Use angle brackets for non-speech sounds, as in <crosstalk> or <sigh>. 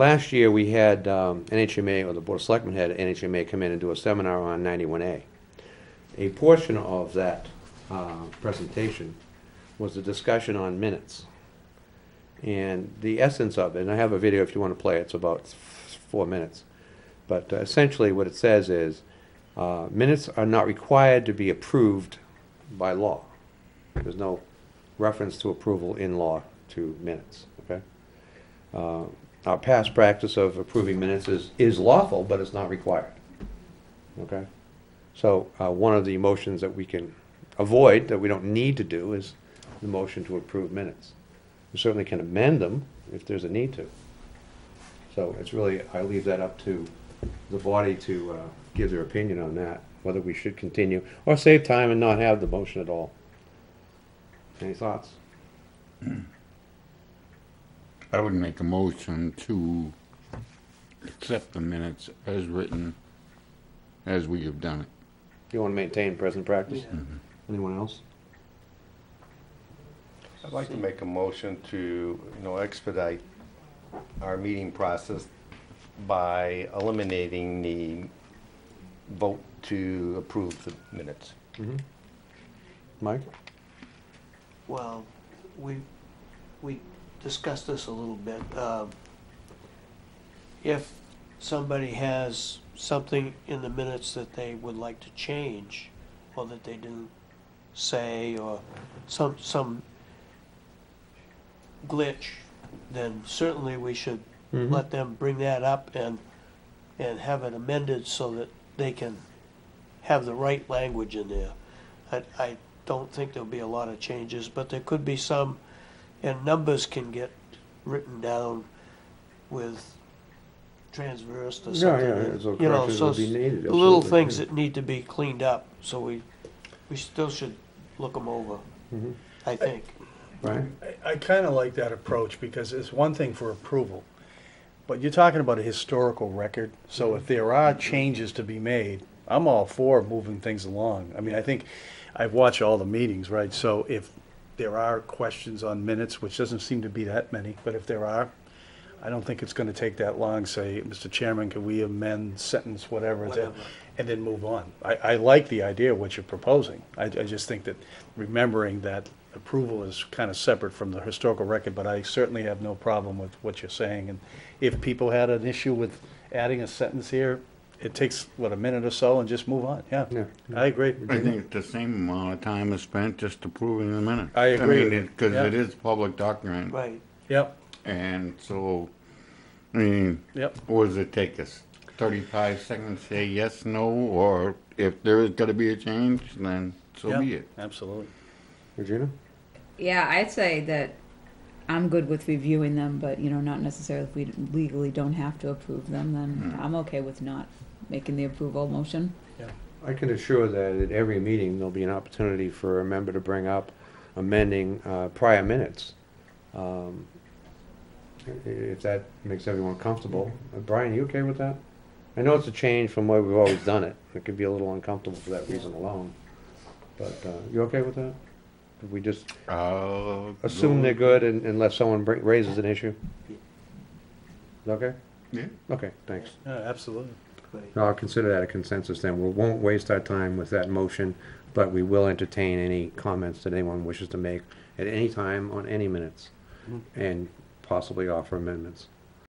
Last year, we had um, NHMA, or the Board of Selectmen had NHMA come in and do a seminar on 91A. A portion of that uh, presentation was a discussion on minutes. And the essence of it, and I have a video if you want to play it, it's about four minutes. But uh, essentially, what it says is, uh, minutes are not required to be approved by law. There's no reference to approval in law to minutes, okay? Our past practice of approving minutes is, is lawful, but it's not required, okay? So, uh, one of the motions that we can avoid, that we don't need to do, is the motion to approve minutes. We certainly can amend them if there's a need to. So it's really, I leave that up to the body to uh, give their opinion on that, whether we should continue, or save time and not have the motion at all. Any thoughts? <clears throat> I would make a motion to accept the minutes as written, as we have done it. You want to maintain present practice? Mm-hmm. Anyone else? I'd like to make a motion to, you know, expedite our meeting process by eliminating the vote to approve the minutes. Mm-hmm. Mike? Well, we, we discussed this a little bit. Um, If somebody has something in the minutes that they would like to change, or that they didn't say, or some, some glitch, then certainly we should Mhm. let them bring that up and, and have it amended so that they can have the right language in there. I, I don't think there'll be a lot of changes, but there could be some, and numbers can get written down with transverse or Yeah, something. yeah, that- so You know, corrections so will be needed, little absolutely, things yeah. that need to be cleaned up, so we, we still should look them over, Mhm. I think. Brian? I, I kind of like that approach because it's one thing for approval, but you're talking about a historical record. So if there are changes to be made, I'm all for moving things along. I mean, I think I've watched all the meetings, right? So if there are questions on minutes, which doesn't seem to be that many, but if there are, I don't think it's going to take that long. Say, Mr. Chairman, can we amend sentence whatever, to- Whatever. and then move on. I, I like the idea of what you're proposing. I, I just think that remembering that approval is kind of separate from the historical record, but I certainly have no problem with what you're saying. And if people had an issue with adding a sentence here, it takes, what, a minute or so and just move on, yeah. Yeah. I agree. I think the same amount of time is spent just approving the minutes. I agree. Because Yeah. it is public document, Right, Yep, and so, I mean, yep. what does it take us? Thirty-five seconds, to say yes, no, or if there is gonna be a change, then so yeah, be it. Absolutely. Regina? Yeah, I'd say that I'm good with reviewing them, but you know, not necessarily if we legally don't have to approve them, then I'm okay with not making the approval motion. I can assure that at every meeting, there'll be an opportunity for a member to bring up amending uh, prior minutes. Um, i- If that makes everyone comfortable. Uh, Brian, you okay with that? I know it's a change from where we've always done it. It could be a little uncomfortable for that reason alone. But uh, you okay with that? If we just Uh, assume they're good un- unless someone bring- raises an issue? Okay? Yeah. Okay, thanks. Yeah, absolutely. right. No, I'll consider that a consensus then. We won't waste our time with that motion, but we will entertain any comments that anyone wishes to make at any time on any minutes and possibly offer amendments.